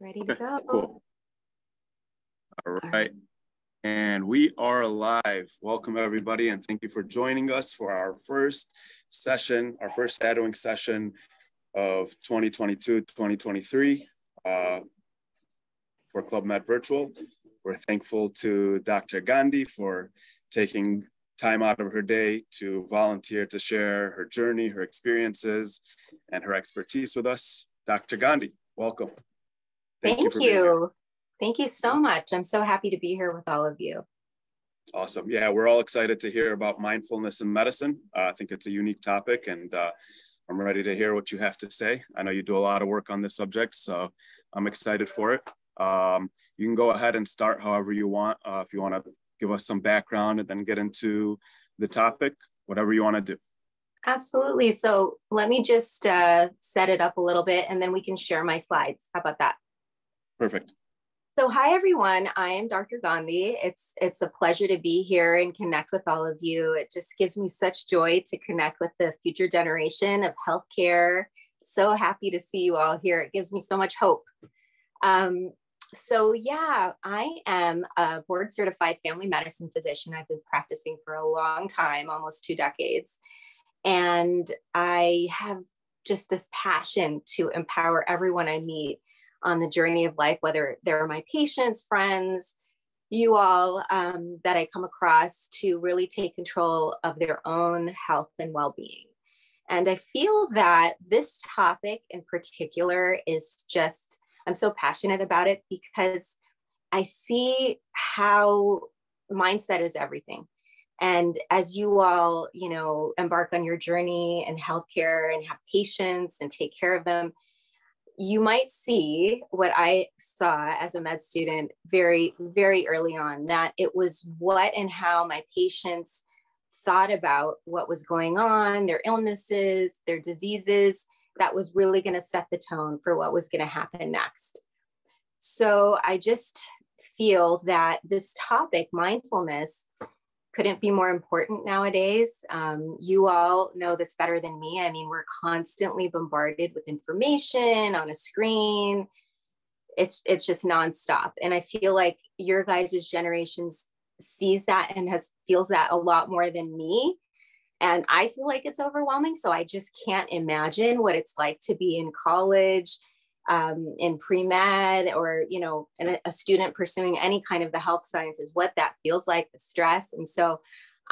Ready to go. Cool. All right. And we are live. Welcome, everybody, and thank you for joining us for our first session, our first shadowing session of 2022-2023 uh, for Club Med Virtual. We're thankful to Dr. Gandhi for taking time out of her day to volunteer to share her journey, her experiences, and her expertise with us. Dr. Gandhi, welcome. Thank, Thank you. you. Thank you so much. I'm so happy to be here with all of you. Awesome. Yeah, we're all excited to hear about mindfulness in medicine. Uh, I think it's a unique topic, and uh, I'm ready to hear what you have to say. I know you do a lot of work on this subject, so I'm excited for it. Um, you can go ahead and start however you want. Uh, if you want to give us some background and then get into the topic, whatever you want to do. Absolutely. So let me just uh, set it up a little bit and then we can share my slides. How about that? Perfect. So hi everyone, I am Dr. Gandhi. It's it's a pleasure to be here and connect with all of you. It just gives me such joy to connect with the future generation of healthcare. So happy to see you all here. It gives me so much hope. Um, so yeah, I am a board certified family medicine physician. I've been practicing for a long time, almost two decades. And I have just this passion to empower everyone I meet on the journey of life, whether they're my patients, friends, you all um, that I come across to really take control of their own health and well being. And I feel that this topic in particular is just, I'm so passionate about it because I see how mindset is everything. And as you all, you know, embark on your journey in healthcare and have patients and take care of them, you might see what I saw as a med student very, very early on that it was what and how my patients thought about what was going on, their illnesses, their diseases, that was really going to set the tone for what was going to happen next. So I just feel that this topic, mindfulness, couldn't be more important nowadays. Um, you all know this better than me. I mean, we're constantly bombarded with information on a screen. It's it's just nonstop, and I feel like your guys' generations sees that and has feels that a lot more than me. And I feel like it's overwhelming. So I just can't imagine what it's like to be in college um, in pre-med or you know a student pursuing any kind of the health sciences what that feels like the stress. And so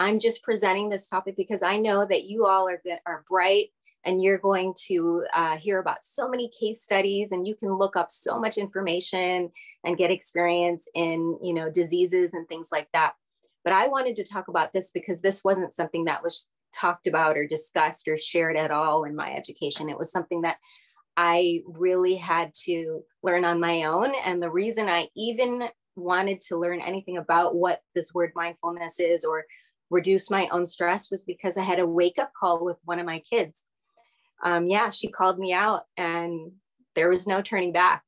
i'm just presenting this topic because i know that you all are, are bright and you're going to uh, hear about so many case studies and you can look up so much information and get experience in you know diseases and things like that. But i wanted to talk about this because this wasn't something that was talked about or discussed or shared at all in my education. It was something that I really had to learn on my own. And the reason I even wanted to learn anything about what this word mindfulness is or reduce my own stress was because I had a wake up call with one of my kids. Um, yeah, she called me out and there was no turning back.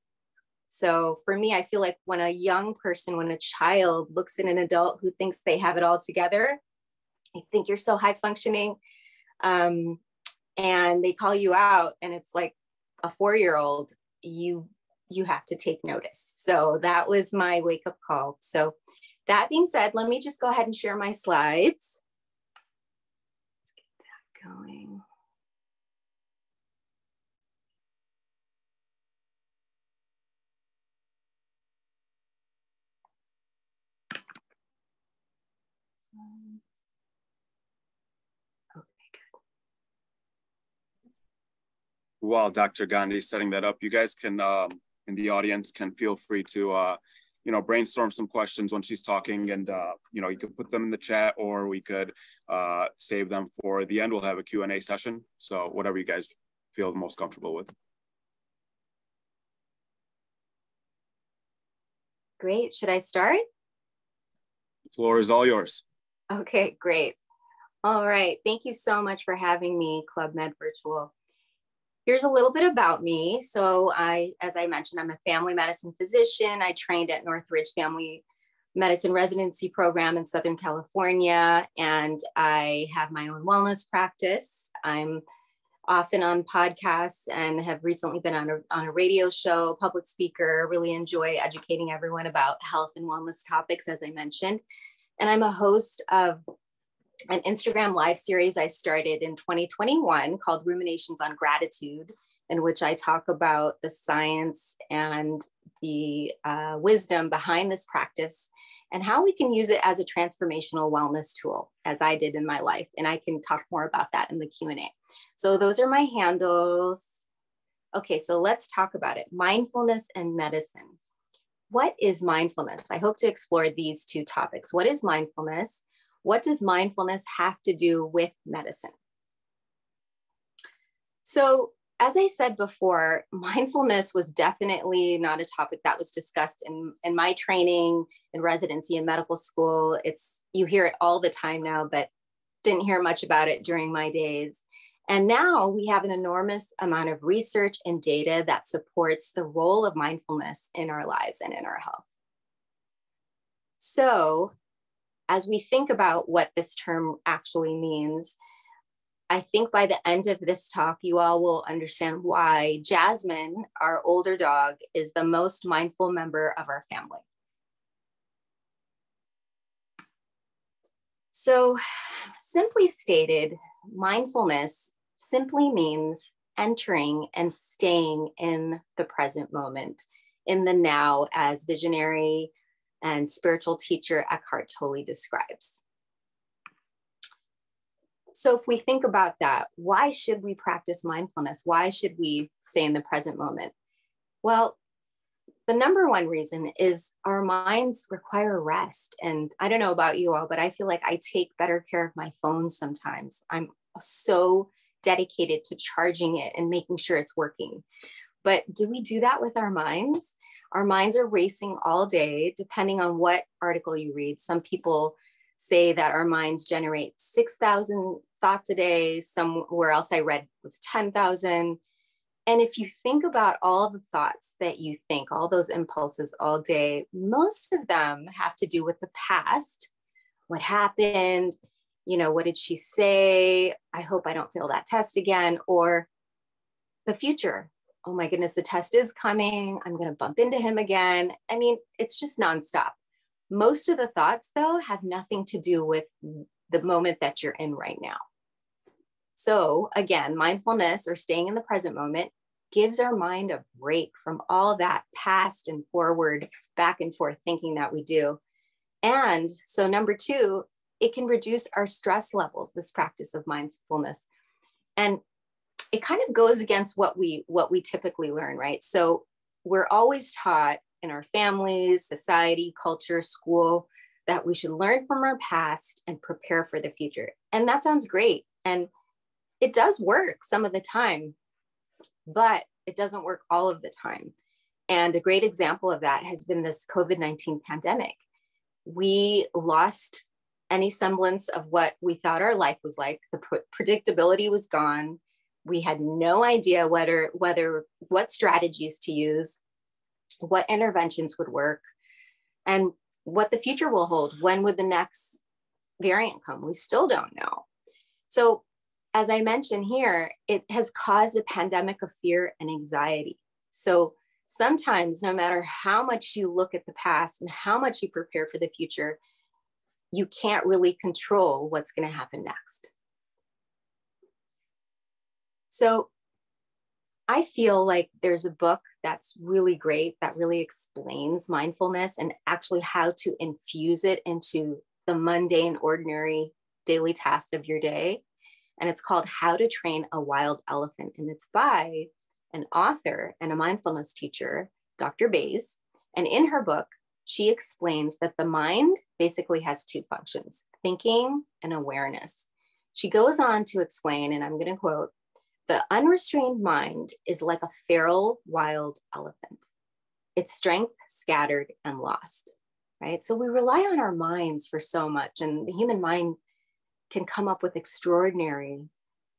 So for me, I feel like when a young person, when a child looks at an adult who thinks they have it all together, I think you're so high functioning. Um, and they call you out, and it's like, a four year old, you you have to take notice. So that was my wake up call. So that being said, let me just go ahead and share my slides. While Dr. Gandhi is setting that up, you guys can, um, in the audience, can feel free to, uh, you know, brainstorm some questions when she's talking and, uh, you know, you can put them in the chat or we could uh, save them for the end. We'll have a Q&A session. So whatever you guys feel most comfortable with. Great. Should I start? The floor is all yours. Okay, great. All right. Thank you so much for having me, Club Med Virtual. Here's a little bit about me. So I, as I mentioned, I'm a family medicine physician. I trained at Northridge Family Medicine Residency Program in Southern California, and I have my own wellness practice. I'm often on podcasts and have recently been on a, on a radio show, public speaker, really enjoy educating everyone about health and wellness topics, as I mentioned. And I'm a host of an Instagram live series I started in 2021 called Ruminations on Gratitude, in which I talk about the science and the uh, wisdom behind this practice and how we can use it as a transformational wellness tool, as I did in my life. And I can talk more about that in the Q&A. So those are my handles. Okay, so let's talk about it. Mindfulness and medicine. What is mindfulness? I hope to explore these two topics. What is mindfulness? What does mindfulness have to do with medicine? So as I said before, mindfulness was definitely not a topic that was discussed in, in my training in residency in medical school. It's you hear it all the time now, but didn't hear much about it during my days. And now we have an enormous amount of research and data that supports the role of mindfulness in our lives and in our health. So, as we think about what this term actually means, I think by the end of this talk, you all will understand why Jasmine, our older dog, is the most mindful member of our family. So, simply stated, mindfulness simply means entering and staying in the present moment, in the now, as visionary and spiritual teacher Eckhart Tolle describes. So, if we think about that, why should we practice mindfulness? Why should we stay in the present moment? Well, the number one reason is our minds require rest. And I don't know about you all, but I feel like I take better care of my phone sometimes. I'm so dedicated to charging it and making sure it's working. But do we do that with our minds? Our minds are racing all day, depending on what article you read. Some people say that our minds generate 6,000 thoughts a day. Somewhere else I read was 10,000. And if you think about all the thoughts that you think, all those impulses all day, most of them have to do with the past. What happened? You know, what did she say? I hope I don't fail that test again. Or the future. Oh my goodness, the test is coming. I'm going to bump into him again. I mean, it's just nonstop. Most of the thoughts, though, have nothing to do with the moment that you're in right now. So, again, mindfulness or staying in the present moment gives our mind a break from all that past and forward, back and forth thinking that we do. And so, number two, it can reduce our stress levels, this practice of mindfulness. And it kind of goes against what we what we typically learn, right? So we're always taught in our families, society, culture, school, that we should learn from our past and prepare for the future. And that sounds great. And it does work some of the time, but it doesn't work all of the time. And a great example of that has been this COVID 19 pandemic. We lost any semblance of what we thought our life was like. The predictability was gone. We had no idea whether, whether what strategies to use what interventions would work, and what the future will hold. When would the next variant come? We still don't know. So, as I mentioned here, it has caused a pandemic of fear and anxiety. So, sometimes, no matter how much you look at the past and how much you prepare for the future, you can't really control what's going to happen next. So, I feel like there's a book that's really great that really explains mindfulness and actually how to infuse it into the mundane, ordinary daily tasks of your day. And it's called How to Train a Wild Elephant. And it's by an author and a mindfulness teacher, Dr. Bays. And in her book, she explains that the mind basically has two functions thinking and awareness. She goes on to explain, and I'm going to quote the unrestrained mind is like a feral wild elephant, its strength scattered and lost, right? So we rely on our minds for so much, and the human mind can come up with extraordinary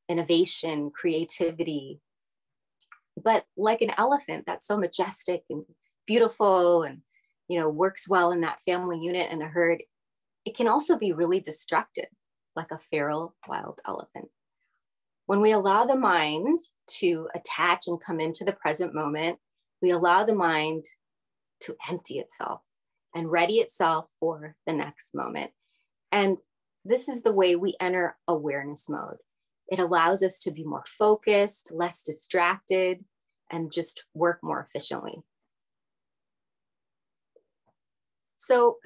innovation, creativity. But like an elephant that's so majestic and beautiful and you know works well in that family unit and a herd, it can also be really destructive, like a feral wild elephant. When we allow the mind to attach and come into the present moment, we allow the mind to empty itself and ready itself for the next moment. And this is the way we enter awareness mode. It allows us to be more focused, less distracted, and just work more efficiently. So,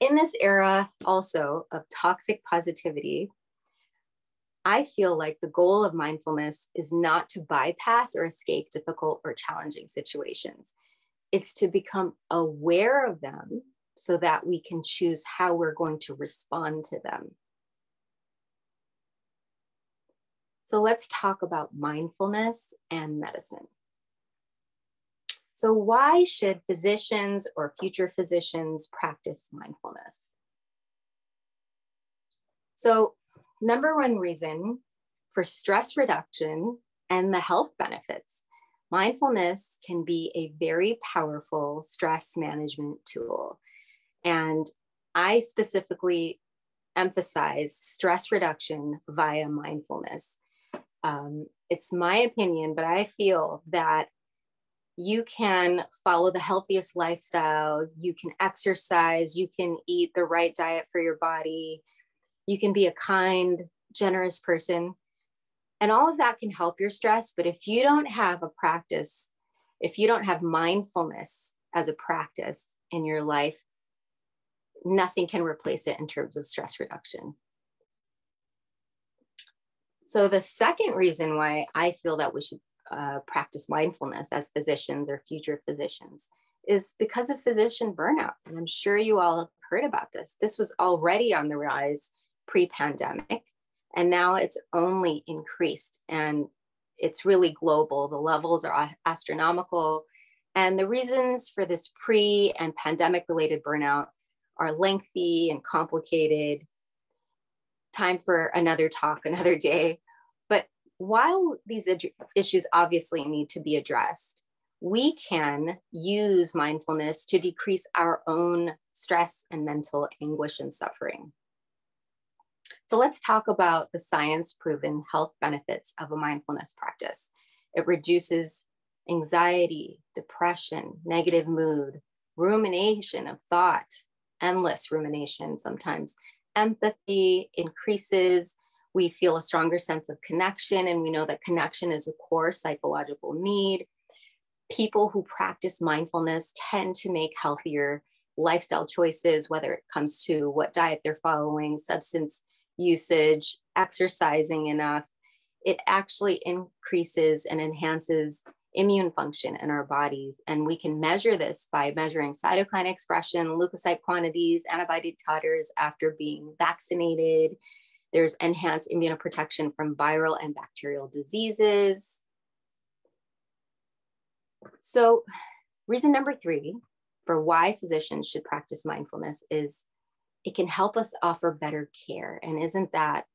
in this era also of toxic positivity, I feel like the goal of mindfulness is not to bypass or escape difficult or challenging situations. It's to become aware of them so that we can choose how we're going to respond to them. So let's talk about mindfulness and medicine. So, why should physicians or future physicians practice mindfulness? So, number one reason for stress reduction and the health benefits. Mindfulness can be a very powerful stress management tool. And I specifically emphasize stress reduction via mindfulness. Um, it's my opinion, but I feel that you can follow the healthiest lifestyle, you can exercise, you can eat the right diet for your body, you can be a kind, generous person. And all of that can help your stress. But if you don't have a practice, if you don't have mindfulness as a practice in your life, nothing can replace it in terms of stress reduction. So, the second reason why I feel that we should uh, practice mindfulness as physicians or future physicians is because of physician burnout. And I'm sure you all have heard about this. This was already on the rise pre pandemic, and now it's only increased and it's really global. The levels are astronomical. And the reasons for this pre and pandemic related burnout are lengthy and complicated. Time for another talk, another day. But while these issues obviously need to be addressed, we can use mindfulness to decrease our own stress and mental anguish and suffering. So let's talk about the science proven health benefits of a mindfulness practice. It reduces anxiety, depression, negative mood, rumination of thought, endless rumination sometimes. Empathy increases. We feel a stronger sense of connection, and we know that connection is a core psychological need. People who practice mindfulness tend to make healthier lifestyle choices, whether it comes to what diet they're following, substance usage, exercising enough. It actually increases and enhances immune function in our bodies. And we can measure this by measuring cytokine expression, leukocyte quantities, antibody titers after being vaccinated. There's enhanced immunoprotection from viral and bacterial diseases. So, reason number three for why physicians should practice mindfulness is it can help us offer better care. And isn't that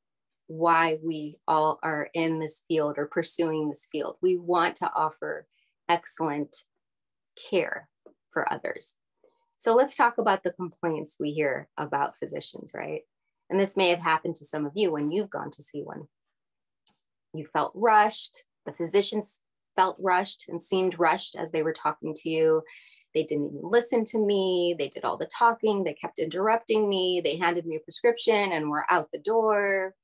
why we all are in this field or pursuing this field. We want to offer excellent care for others. So let's talk about the complaints we hear about physicians, right? And this may have happened to some of you when you've gone to see one. You felt rushed, the physicians felt rushed and seemed rushed as they were talking to you. They didn't even listen to me. They did all the talking. They kept interrupting me. They handed me a prescription and were out the door.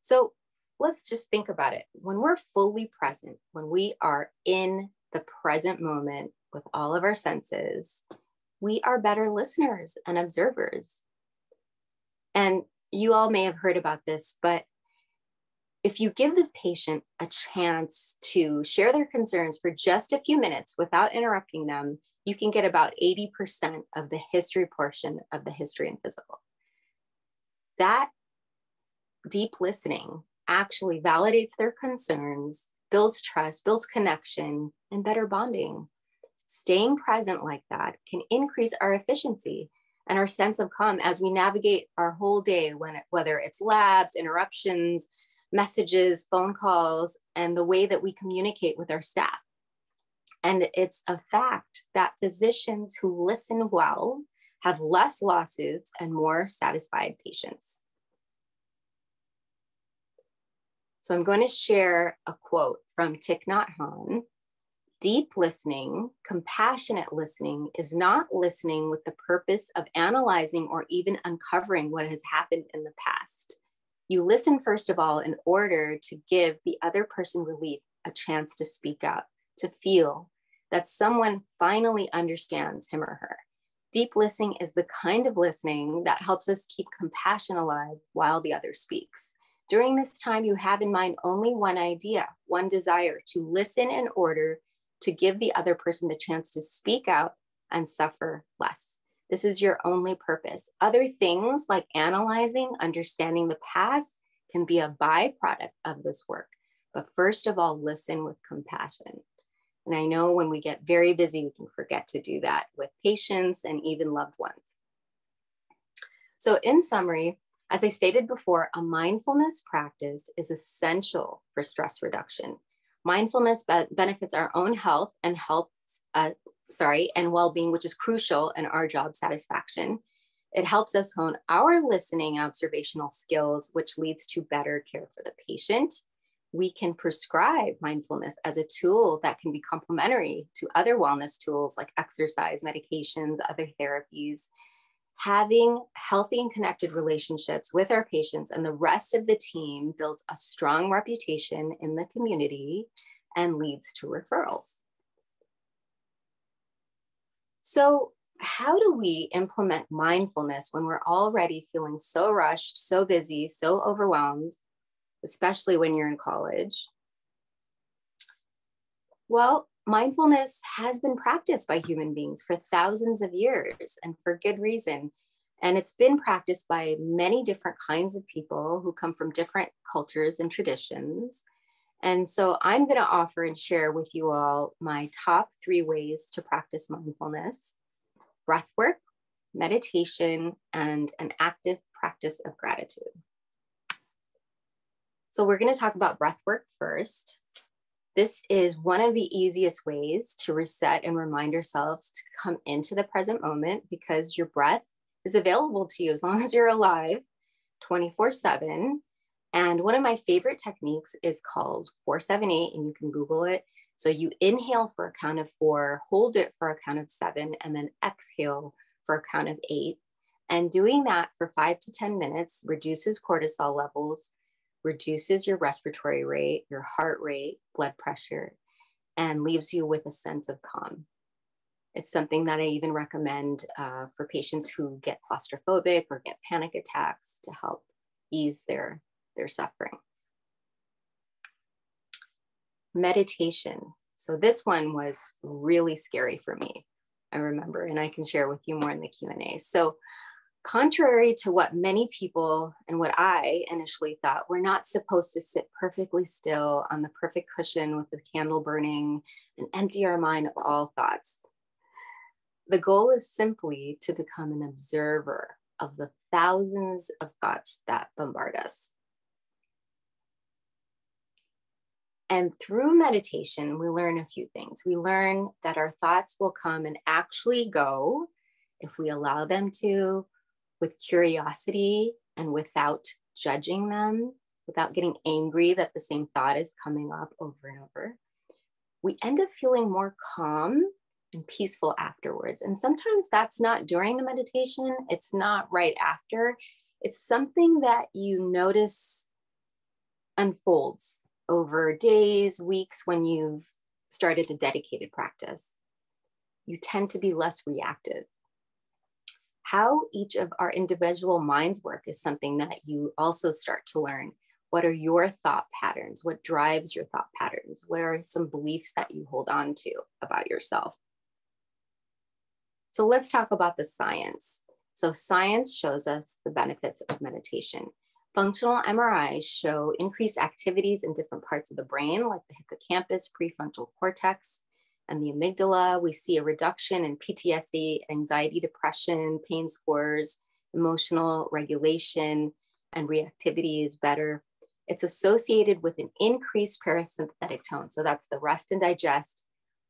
So let's just think about it. When we're fully present, when we are in the present moment with all of our senses, we are better listeners and observers. And you all may have heard about this, but if you give the patient a chance to share their concerns for just a few minutes without interrupting them, you can get about 80% of the history portion of the history and physical. That deep listening actually validates their concerns, builds trust, builds connection, and better bonding. Staying present like that can increase our efficiency and our sense of calm as we navigate our whole day, when it, whether it's labs, interruptions, messages, phone calls, and the way that we communicate with our staff. And it's a fact that physicians who listen well have less lawsuits and more satisfied patients. So I'm going to share a quote from Thich Nhat Hanh. Deep listening, compassionate listening is not listening with the purpose of analyzing or even uncovering what has happened in the past. You listen, first of all, in order to give the other person relief a chance to speak up, to feel that someone finally understands him or her. Deep listening is the kind of listening that helps us keep compassion alive while the other speaks. During this time, you have in mind only one idea, one desire to listen in order to give the other person the chance to speak out and suffer less. This is your only purpose. Other things like analyzing, understanding the past can be a byproduct of this work. But first of all, listen with compassion. And I know when we get very busy, we can forget to do that with patients and even loved ones. So, in summary, as I stated before, a mindfulness practice is essential for stress reduction. Mindfulness be benefits our own health and helps, uh, sorry, and well-being, which is crucial in our job satisfaction. It helps us hone our listening and observational skills, which leads to better care for the patient we can prescribe mindfulness as a tool that can be complementary to other wellness tools like exercise, medications, other therapies. Having healthy and connected relationships with our patients and the rest of the team builds a strong reputation in the community and leads to referrals. So, how do we implement mindfulness when we're already feeling so rushed, so busy, so overwhelmed, especially when you're in college? Well, mindfulness has been practiced by human beings for thousands of years and for good reason. And it's been practiced by many different kinds of people who come from different cultures and traditions. And so I'm going to offer and share with you all my top three ways to practice mindfulness breath work, meditation, and an active practice of gratitude. So we're going to talk about breath work first. This is one of the easiest ways to reset and remind ourselves to come into the present moment because your breath is available to you as long as you're alive 24 7. And one of my favorite techniques is called 478, and you can Google it. So you inhale for a count of four, hold it for a count of seven, and then exhale for a count of eight. And doing that for five to 10 minutes reduces cortisol levels, reduces your respiratory rate, your heart rate, blood pressure, and leaves you with a sense of calm. It's something that I even recommend uh, for patients who get claustrophobic or get panic attacks to help ease their, their suffering. Meditation. So this one was really scary for me, I remember, and I can share with you more in the Q&A. So contrary to what many people and what I initially thought, we're not supposed to sit perfectly still on the perfect cushion with the candle burning and empty our mind of all thoughts. The goal is simply to become an observer of the thousands of thoughts that bombard us. And through meditation, we learn a few things. We learn that our thoughts will come and actually go if we allow them to, with curiosity and without judging them, without getting angry that the same thought is coming up over and over, we end up feeling more calm and peaceful afterwards. And sometimes that's not during the meditation, it's not right after. It's something that you notice unfolds over days, weeks when you've started a dedicated practice. You tend to be less reactive how each of our individual minds work is something that you also start to learn. What are your thought patterns? What drives your thought patterns? What are some beliefs that you hold on to about yourself? So let's talk about the science. So science shows us the benefits of meditation. Functional MRIs show increased activities in different parts of the brain, like the hippocampus, prefrontal cortex, and the amygdala. We see a reduction in PTSD, anxiety, depression, pain scores, emotional regulation, and reactivity is better. It's associated with an increased parasympathetic tone. So that's the rest and digest,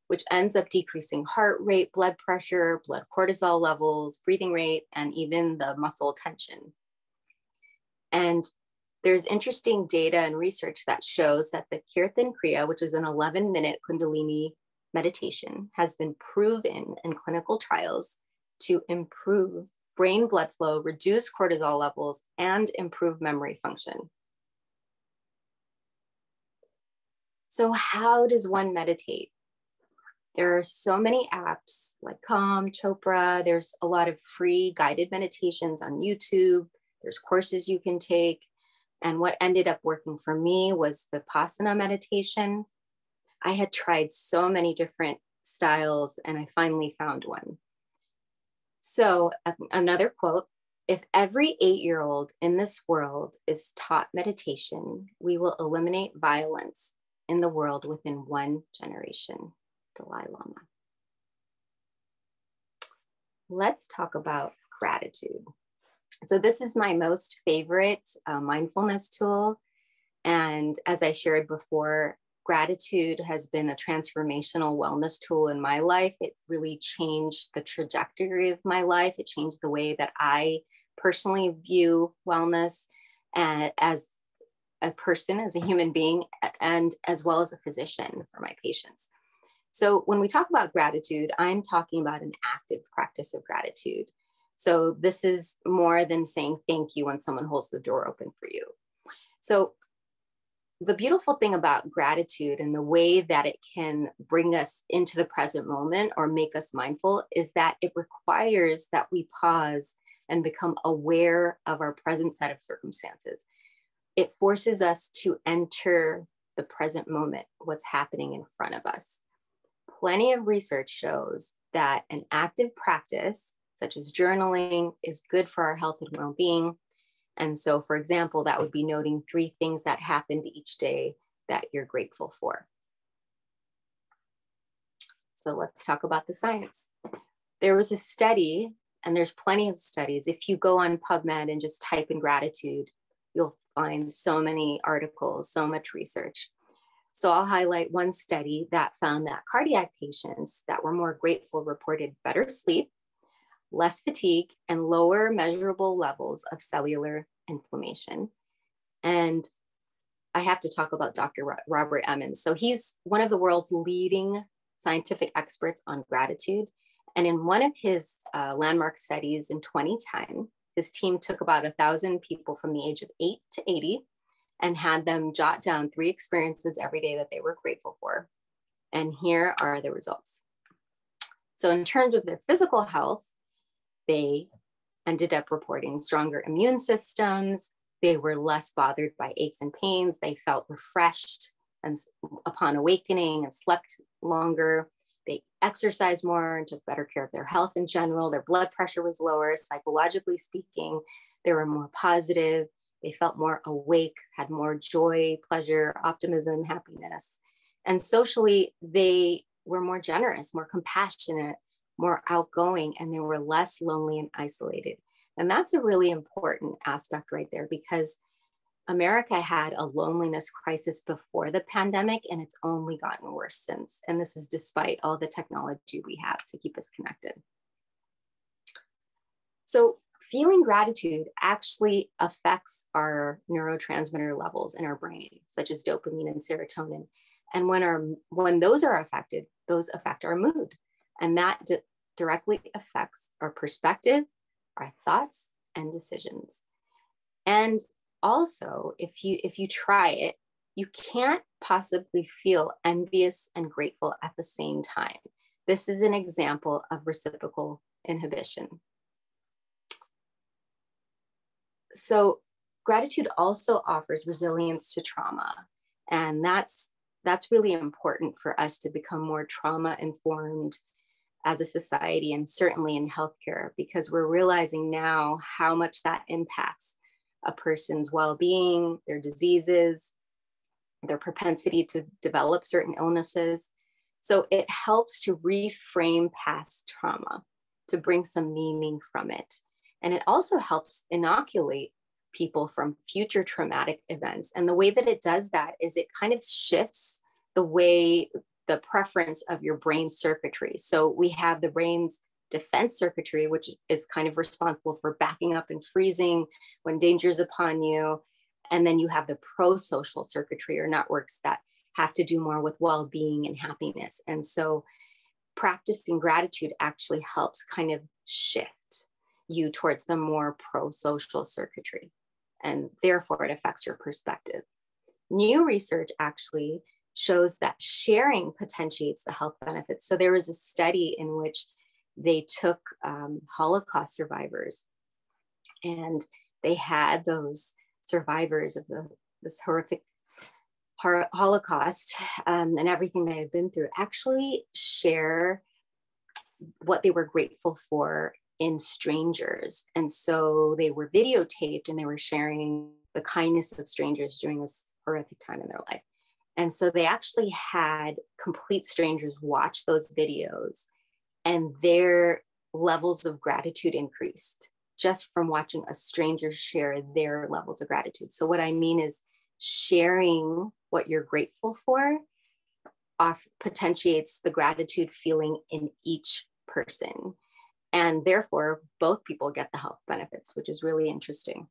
which ends up decreasing heart rate, blood pressure, blood cortisol levels, breathing rate, and even the muscle tension. And there's interesting data and research that shows that the Kirtan Kriya, which is an 11 minute Kundalini meditation, has been proven in clinical trials to improve brain blood flow, reduce cortisol levels, and improve memory function. So, how does one meditate? There are so many apps like Calm, Chopra. There's a lot of free guided meditations on YouTube. There's courses you can take. And what ended up working for me was Vipassana meditation. I had tried so many different styles and I finally found one. So, another quote if every eight year old in this world is taught meditation, we will eliminate violence in the world within one generation. Dalai Lama. Let's talk about gratitude. So, this is my most favorite uh, mindfulness tool. And as I shared before, gratitude has been a transformational wellness tool in my life. It really changed the trajectory of my life. It changed the way that I personally view wellness as a person, as a human being, and as well as a physician for my patients. So when we talk about gratitude, I'm talking about an active practice of gratitude. So this is more than saying thank you when someone holds the door open for you. So the beautiful thing about gratitude and the way that it can bring us into the present moment or make us mindful is that it requires that we pause and become aware of our present set of circumstances. It forces us to enter the present moment, what's happening in front of us. Plenty of research shows that an active practice, such as journaling, is good for our health and well being and so, for example, that would be noting three things that happened each day that you're grateful for. So let's talk about the science. There was a study, and there's plenty of studies. If you go on PubMed and just type in gratitude, you'll find so many articles, so much research. So I'll highlight one study that found that cardiac patients that were more grateful reported better sleep, less fatigue, and lower measurable levels of cellular inflammation. And I have to talk about Dr. Robert Emmons. So he's one of the world's leading scientific experts on gratitude. And in one of his uh, landmark studies in 2010, his team took about a thousand people from the age of eight to 80 and had them jot down three experiences every day that they were grateful for. And here are the results. So, in terms of their physical health, they ended up reporting stronger immune systems. They were less bothered by aches and pains. They felt refreshed and upon awakening and slept longer. They exercised more and took better care of their health in general. Their blood pressure was lower, psychologically speaking. They were more positive. They felt more awake, had more joy, pleasure, optimism, happiness. And socially, they were more generous, more compassionate, more outgoing and they were less lonely and isolated. And that's a really important aspect right there because America had a loneliness crisis before the pandemic and it's only gotten worse since. And this is despite all the technology we have to keep us connected. So, feeling gratitude actually affects our neurotransmitter levels in our brain, such as dopamine and serotonin. And when our when those are affected, those affect our mood. And that di- directly affects our perspective, our thoughts, and decisions. And also, if you if you try it, you can't possibly feel envious and grateful at the same time. This is an example of reciprocal inhibition. So gratitude also offers resilience to trauma. And that's that's really important for us to become more trauma informed as a society and certainly in healthcare because we're realizing now how much that impacts a person's well-being their diseases their propensity to develop certain illnesses. So it helps to reframe past trauma to bring some meaning from it. And it also helps inoculate people from future traumatic events. And the way that it does that is it kind of shifts the way the preference of your brain circuitry. So we have the brain's defense circuitry, which is kind of responsible for backing up and freezing when danger is upon you. And then you have the pro social circuitry or networks that have to do more with well being and happiness. And so practicing gratitude actually helps kind of shift you towards the more pro social circuitry. And therefore, it affects your perspective. New research actually shows that sharing potentiates the health benefits. So there was a study in which they took um, Holocaust survivors and they had those survivors of the, this horrific Holocaust um, and everything they had been through actually share what they were grateful for in strangers. And so they were videotaped and they were sharing the kindness of strangers during this horrific time in their life. And so they actually had complete strangers watch those videos and their levels of gratitude increased just from watching a stranger share their levels of gratitude. So, what I mean is sharing what you're grateful for off potentiates the gratitude feeling in each person. And therefore, both people get the health benefits, which is really interesting.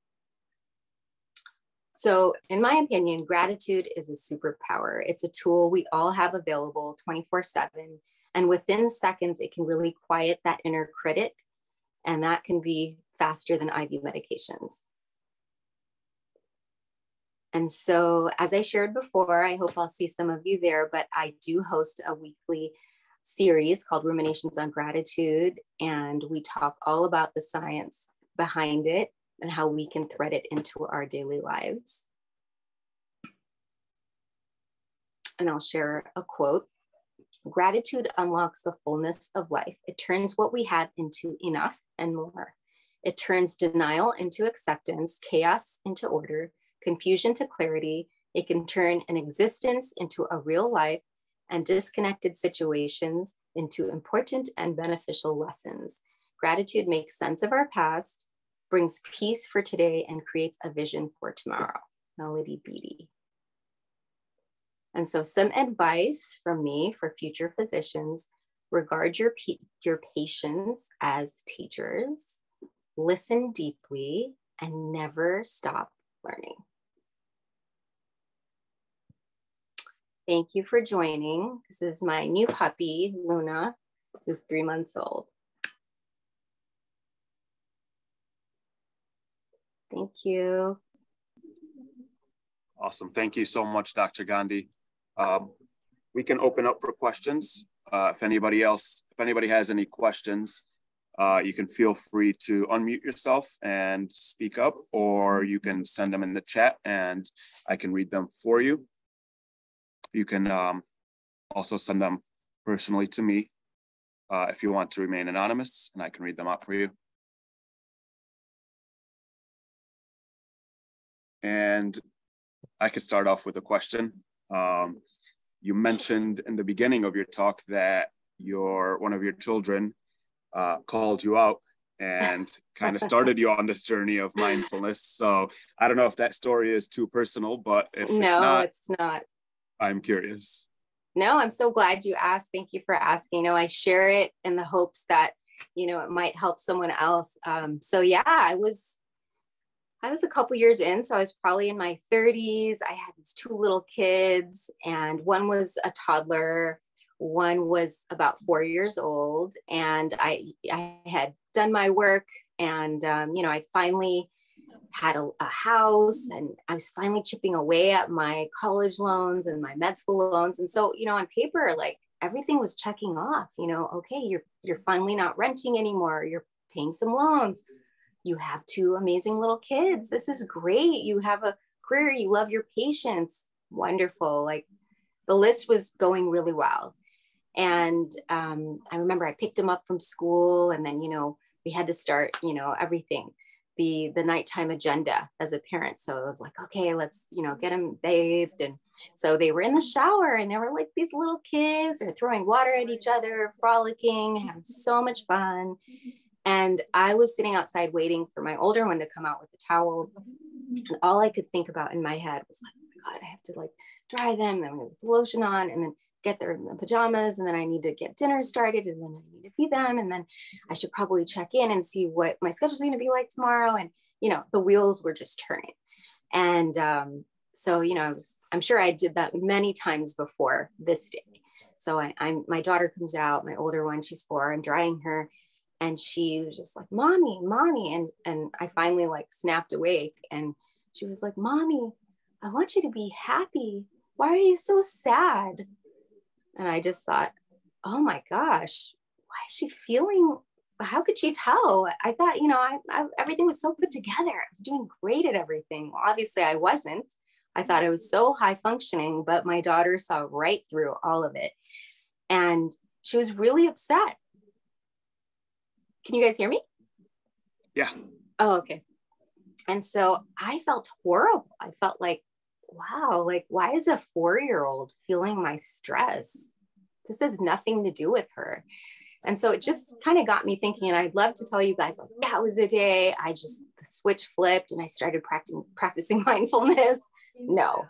So, in my opinion, gratitude is a superpower. It's a tool we all have available 24 7. And within seconds, it can really quiet that inner critic. And that can be faster than IV medications. And so, as I shared before, I hope I'll see some of you there, but I do host a weekly series called Ruminations on Gratitude. And we talk all about the science behind it and how we can thread it into our daily lives. And I'll share a quote Gratitude unlocks the fullness of life. It turns what we have into enough and more. It turns denial into acceptance, chaos into order, confusion to clarity. It can turn an existence into a real life and disconnected situations into important and beneficial lessons. Gratitude makes sense of our past, brings peace for today, and creates a vision for tomorrow. Melody Beattie. And so, some advice from me for future physicians regard your, your patients as teachers, listen deeply, and never stop learning. Thank you for joining. This is my new puppy, Luna, who's three months old. Thank you. Awesome. Thank you so much, Dr. Gandhi. Um, we can open up for questions. Uh, if anybody else, if anybody has any questions, uh, you can feel free to unmute yourself and speak up, or you can send them in the chat and I can read them for you. You can um, also send them personally to me uh, if you want to remain anonymous, and I can read them out for you. And I could start off with a question. Um, you mentioned in the beginning of your talk that your one of your children uh, called you out and kind of started you on this journey of mindfulness. So I don't know if that story is too personal, but if no, it's not, it's not. I'm curious. No, I'm so glad you asked. Thank you for asking. You know, I share it in the hopes that you know it might help someone else. Um, so yeah, I was I was a couple years in, so I was probably in my 30s. I had these two little kids, and one was a toddler, one was about four years old, and I I had done my work, and um, you know I finally had a, a, house, and I was finally chipping away at my college loans and my med school loans, and so you know on paper like everything was checking off. You know, okay, you're you're finally not renting anymore. You're paying some loans you have two amazing little kids. This is great. You have a career. You love your patients. Wonderful. Like the list was going really well. And um, I remember I picked him up from school, and then you know we had to start, you know, everything, the the nighttime agenda as a parent. So it was like, okay, let's you know get him bathed, and so they were in the shower, and they were like these little kids, they're throwing water at each other, frolicking, having so much fun. And I was sitting outside waiting for my older one to come out with a towel. And all I could think about in my head was like, oh my God, I have to like dry them. And put lotion on and then get their pajamas. And then I need to get dinner started. And then I need to feed them. And then I should probably check in and see what my schedule's going to be like tomorrow. And, you know, the wheels were just turning. And um, so, you know, I was, I'm sure I did that many times before this day. So I, I'm, my daughter comes out, my older one, she's four, I'm drying her and she was just like, mommy, mommy. And, and I finally like snapped awake and she was like, mommy, I want you to be happy. Why are you so sad? And I just thought, oh my gosh, why is she feeling? How could she tell? I thought, you know, I, I, everything was so put together. I was doing great at everything. Well, obviously, I wasn't. I thought I was so high functioning, but my daughter saw right through all of it. And she was really upset. Can you guys hear me? Yeah. Oh, okay. And so I felt horrible. I felt like, wow, like, why is a four year old feeling my stress? This has nothing to do with her. And so it just kind of got me thinking. And I'd love to tell you guys, like, that was the day I just, the switch flipped and I started practicing, practicing mindfulness. No,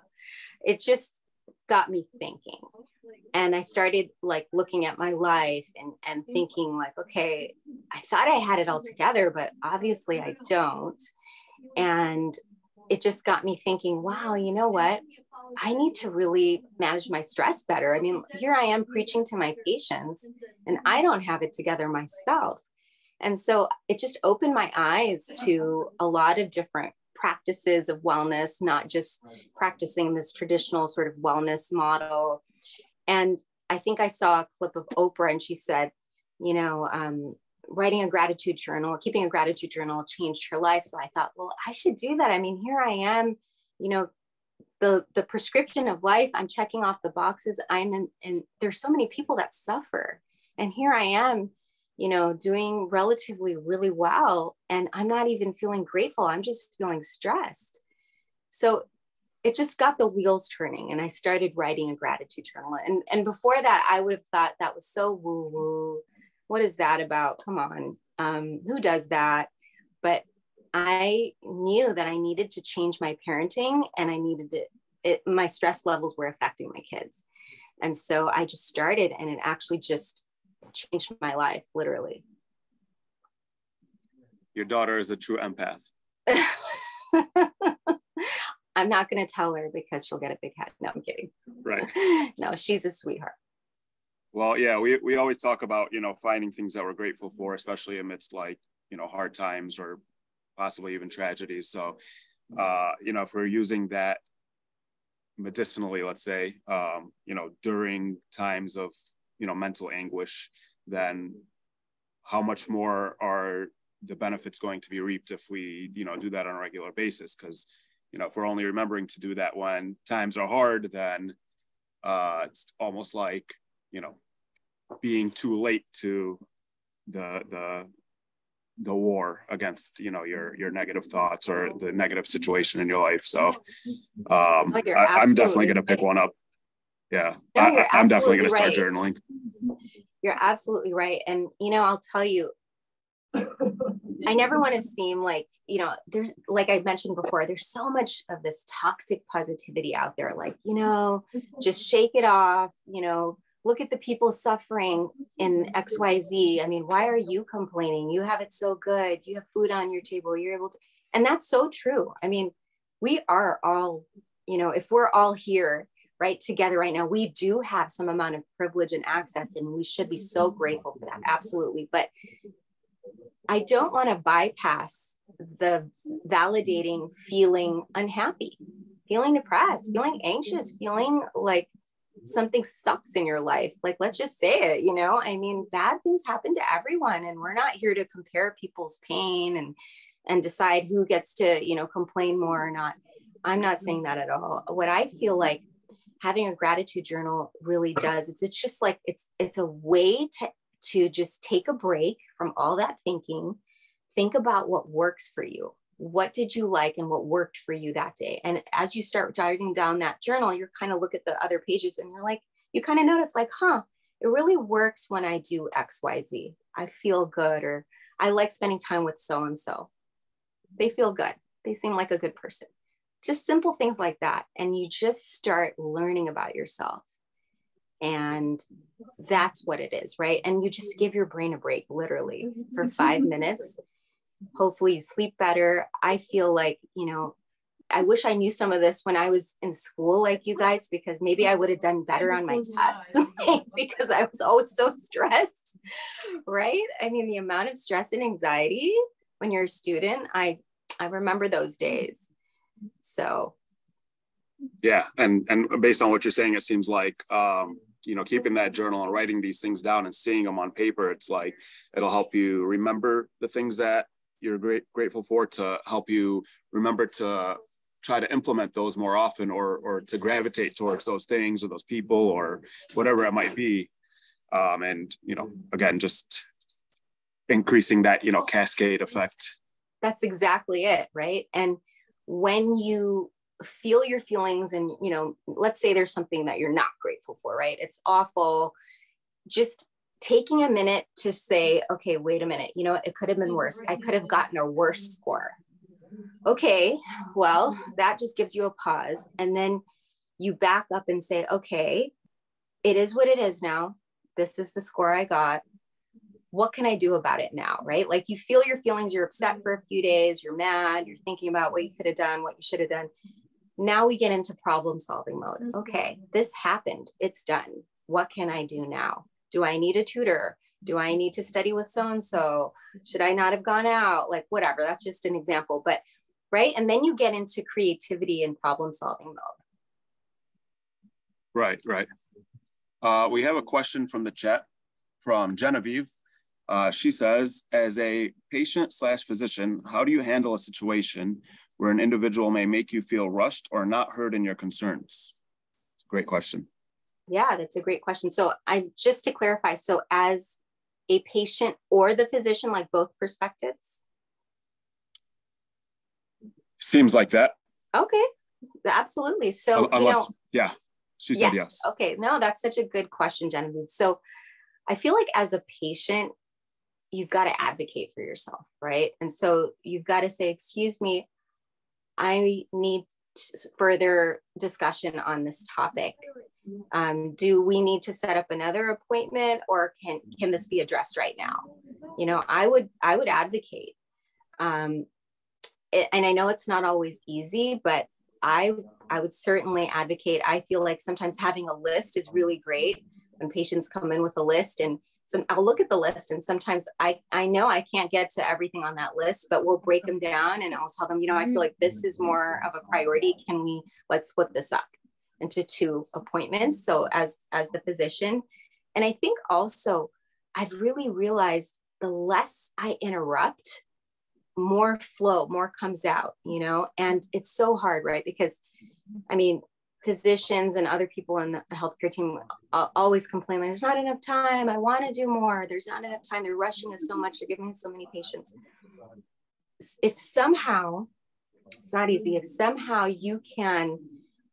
it just got me thinking. And I started like looking at my life and, and thinking, like, okay, I thought I had it all together, but obviously I don't. And it just got me thinking, wow, you know what? I need to really manage my stress better. I mean, here I am preaching to my patients, and I don't have it together myself. And so it just opened my eyes to a lot of different practices of wellness, not just practicing this traditional sort of wellness model. And I think I saw a clip of Oprah, and she said, you know, um, writing a gratitude journal, keeping a gratitude journal changed her life. So I thought, well, I should do that. I mean, here I am, you know, the the prescription of life. I'm checking off the boxes. I'm in, and there's so many people that suffer, and here I am, you know, doing relatively really well, and I'm not even feeling grateful. I'm just feeling stressed. So it just got the wheels turning and I started writing a gratitude journal. And, and before that, I would have thought that was so woo woo what is that about? Come on. Um, who does that? But I knew that I needed to change my parenting and I needed it, it my stress levels were affecting my kids. And so I just started and it actually just changed my life, literally. Your daughter is a true empath. I'm not going to tell her because she'll get a big head. No, I'm kidding. Right. no, she's a sweetheart. Well, yeah, we, we always talk about, you know, finding things that we're grateful for, especially amidst like, you know, hard times or possibly even tragedies. So, uh, you know, if we're using that medicinally, let's say, um, you know, during times of, you know, mental anguish, then how much more are the benefits going to be reaped if we, you know, do that on a regular basis? Because, you know, if we're only remembering to do that when times are hard, then uh, it's almost like you know being too late to the the the war against you know your your negative thoughts or the negative situation in your life so um I, am definitely going to pick one up yeah no, I, am definitely going to start journaling. You're absolutely right. And you know i'll tell you I never want to seem like, you know, there's like I mentioned before, there's so much of this toxic positivity out there. Like, you know, just shake it off, you know, look at the people suffering in xyz i mean why are you complaining? You have it so good. You have food on your table. You're able to and that's so true. I mean we are all you know if we're all here right together right now. We do have some amount of privilege and access and we should be so grateful for that absolutely. But i don't want to bypass the validating feeling unhappy feeling depressed feeling anxious feeling like something sucks in your life. Like let's just say it you know? I mean bad things happen to everyone and we're not here to compare people's pain and and decide who gets to you know complain more or not. I'm not saying that at all. What i feel like having a gratitude journal really does it's, it's just like it's it's a way to to just take a break from all that thinking think about what works for you. What did you like and what worked for you that day? And as you start jotting down that journal you're kind of look at the other pages and you're like you kind of notice like huh it really works when i do xyz i feel good or i like spending time with so and so they feel good. They seem like a good person just simple things like that and you just start learning about yourself and that's what it is right and you just give your brain a break literally for five minutes hopefully you sleep better i feel like you know I wish I knew some of this when I was in school, like you guys, because maybe I would have done better on my tests because I was always so stressed, right? I mean, the amount of stress and anxiety when you're a student, I I remember those days. So. Yeah, and and based on what you're saying, it seems like um, you know keeping that journal and writing these things down and seeing them on paper, it's like it'll help you remember the things that you're great, grateful for to help you remember to try to implement those more often or or to gravitate towards those things or those people or whatever it might be. Um, and you know again just increasing that you know cascade effect. That's exactly it right? And when you feel your feelings and you know let's say there's something that you're not grateful for right? It's awful. Just taking a minute to say okay wait a minute. You know it could have been worse. I could have gotten a worse score. Okay well that just gives you a pause and then you back up and say okay it is what it is now. This is the score i got what can I do about it now? Right. Like you feel your feelings, you're upset for a few days, you're mad, you're thinking about what you could have done, what you should have done. Now we get into problem solving mode. Mm-hmm. Okay, this happened, it's done. What can I do now? Do I need a tutor? Do I need to study with so and so? Should I not have gone out? Like, whatever, that's just an example. But, right. And then you get into creativity and problem solving mode. Right, right. Uh, we have a question from the chat from Genevieve. Uh, she says, as a patient slash physician, how do you handle a situation where an individual may make you feel rushed or not heard in your concerns? Great question. Yeah, that's a great question. So I just to clarify, so as a patient or the physician, like both perspectives? Seems like that. Okay, absolutely. So unless, you know, yeah, she said yes. yes. Okay, no, that's such a good question, Genevieve. So I feel like as a patient, you've got to advocate for yourself, right? And so you've got to say, excuse me, I need further discussion on this topic. Um, do we need to set up another appointment or can, can this be addressed right now? You know, I would, I would advocate. Um, it, and I know it's not always easy, but I, I would certainly advocate. I feel like sometimes having a list is really great when patients come in with a list and I'll look at the list and sometimes I I know I can't get to everything on that list, but we'll break them down and I'll tell them, you know, I feel like this is more of a priority. Can we let's split this up into two appointments? So as as the physician, and I think also I've really realized the less I interrupt, more flow, more comes out, you know, and it's so hard, right? Because I mean, physicians and other people in the healthcare team always complain like, there's not enough time. I want to do more. There's not enough time. They're rushing us so much. They're giving us so many patients. If somehow it's not easy if somehow you can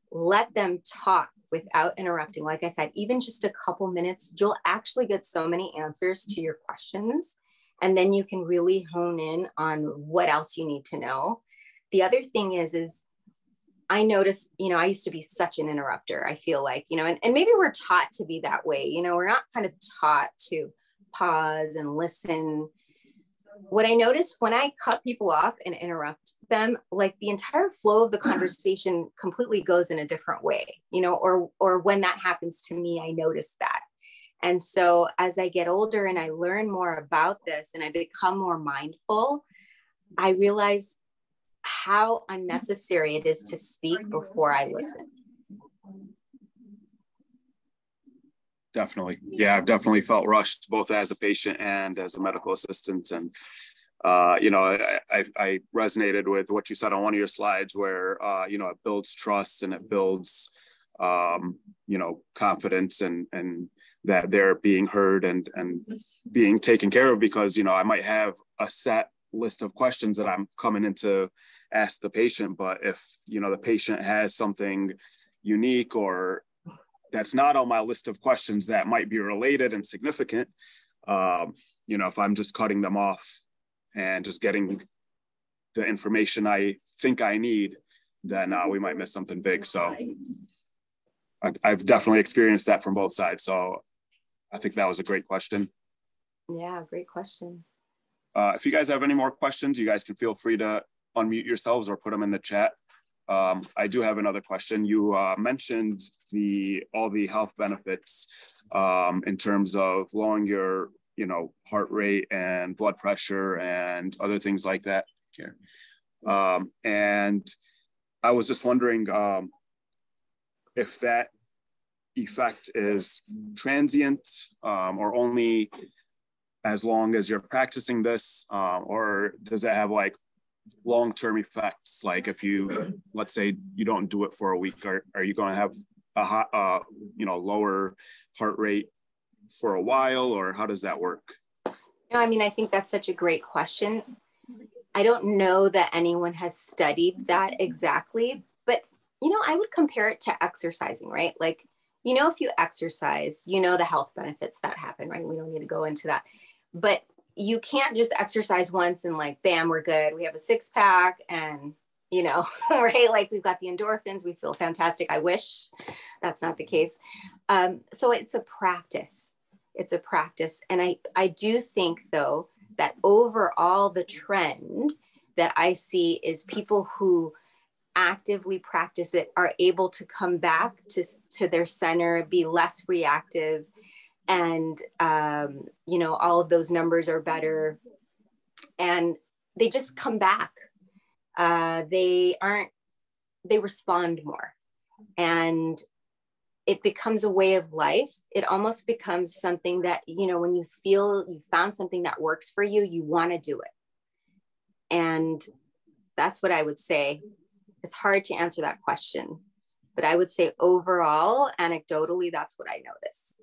let them talk without interrupting like i said even just a couple minutes you'll actually get so many answers to your questions and then you can really hone in on what else you need to know. The other thing is is I noticed, you know, I used to be such an interrupter. I feel like, you know, and, and maybe we're taught to be that way. You know, we're not kind of taught to pause and listen. What I noticed when I cut people off and interrupt them, like the entire flow of the conversation completely goes in a different way, you know, or or when that happens to me, I notice that. And so as I get older and I learn more about this and I become more mindful, I realize how unnecessary it is to speak before I listen. Definitely. Yeah, I've definitely felt rushed both as a patient and as a medical assistant. And, uh, you know, I, I, I, resonated with what you said on one of your slides where, uh, you know, it builds trust and it builds, um, you know, confidence and, and that they're being heard and, and being taken care of because, you know, I might have a set list of questions that I'm coming in to ask the patient. But if you know the patient has something unique or that's not on my list of questions that might be related and significant, um, you know, if I'm just cutting them off and just getting the information I think I need, then uh, we might miss something big. So I've definitely experienced that from both sides. So I think that was a great question. Yeah, great question. Uh, if you guys have any more questions, you guys can feel free to unmute yourselves or put them in the chat. um, I do have another question. You uh, mentioned the all the health benefits um, in terms of lowering your you know heart rate and blood pressure and other things like that. Here, um, and I was just wondering um, if that effect is transient um, or only as long as you're practicing this, um, or does it have like long-term effects? Like if you, let's say you don't do it for a week, are, are you going to have a hot, uh, you know, lower heart rate for a while, or how does that work? No, I mean, I think that's such a great question. I don't know that anyone has studied that exactly, but you know, I would compare it to exercising, right? Like, you know, if you exercise, you know the health benefits that happen, right? We don't need to go into that. But you can't just exercise once and like, bam, we're good. We have a six pack and you know, right? Like we've got the endorphins, we feel fantastic. I wish that's not the case. Um, so it's a practice. It's a practice. And I, I do think though that overall the trend that I see is people who actively practice it are able to come back to, to their center, be less reactive, and um, you know all of those numbers are better. And they just come back. Uh, they aren't they respond more. And it becomes a way of life. It almost becomes something that you know when you feel you found something that works for you you want to do it. And that's what i would say. It's hard to answer that question but i would say overall anecdotally that's what i notice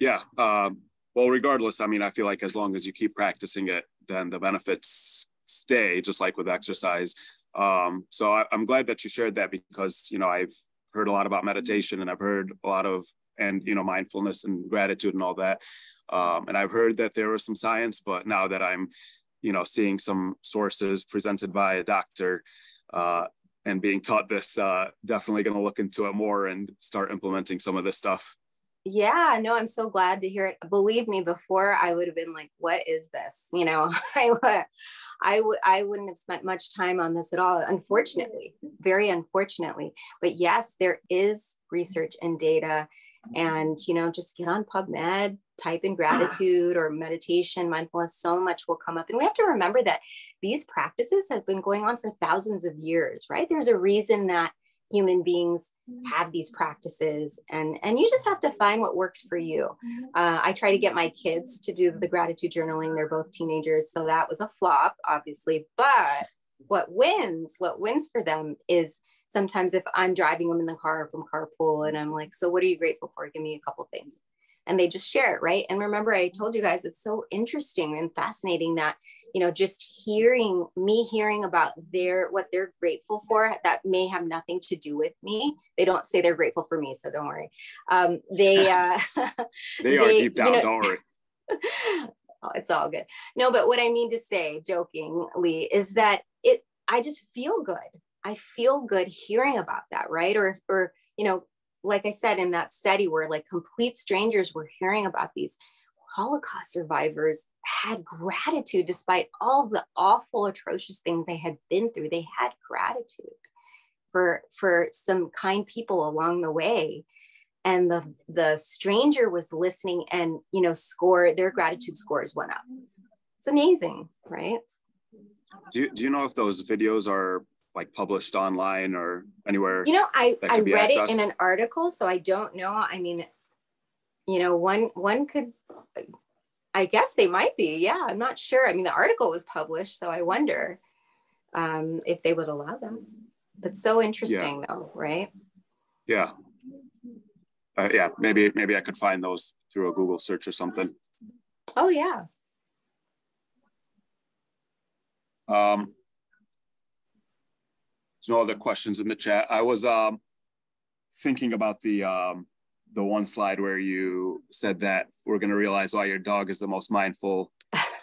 yeah. Um, well, regardless, I mean, I feel like as long as you keep practicing it, then the benefits stay, just like with exercise. Um, so I, I'm glad that you shared that because, you know, I've heard a lot about meditation and I've heard a lot of, and, you know, mindfulness and gratitude and all that. Um, and I've heard that there was some science, but now that I'm, you know, seeing some sources presented by a doctor, uh, and being taught this, uh, definitely going to look into it more and start implementing some of this stuff. Yeah, no, I'm so glad to hear it. Believe me, before I would have been like, "What is this?" You know, I, would I would, I wouldn't have spent much time on this at all. Unfortunately, very unfortunately. But yes, there is research and data, and you know, just get on PubMed, type in gratitude or meditation, mindfulness. So much will come up, and we have to remember that these practices have been going on for thousands of years. Right? There's a reason that human beings mm-hmm. have these practices and and you just have to find what works for you. Mm-hmm. uh, i try to get my kids to do the gratitude journaling. They're both teenagers so that was a flop obviously but what wins what wins for them is sometimes if i'm driving them in the car from carpool and i'm like so what are you grateful for? Give me a couple things. And they just share it right? And remember i told you guys it's so interesting and fascinating that you know just hearing me hearing about their what they're grateful for that may have nothing to do with me. They don't say they're grateful for me so don't worry. Um, they uh, they are deep down you know, don't worry. Oh, it's all good. No but what i mean to say jokingly is that it i just feel good. I feel good hearing about that right? Or or you know like i said in that study where like complete strangers were hearing about these Holocaust survivors had gratitude despite all the awful, atrocious things they had been through. They had gratitude for, for some kind people along the way. And the, the stranger was listening and, you know, score, their gratitude scores went up. It's amazing, right? Do you, do you know if those videos are like published online or anywhere? You know, I, I read accessed? it in an article, so I don't know. I mean, you know one one could i guess they might be yeah i'm not sure. I mean the article was published so i wonder um, if they would allow them. But so interesting yeah. though right? Yeah. Uh, yeah maybe maybe i could find those through a google search or something. Oh yeah. Um there's no other questions in the chat. I was um thinking about the um the one slide where you said that we're going to realize why your dog is the most mindful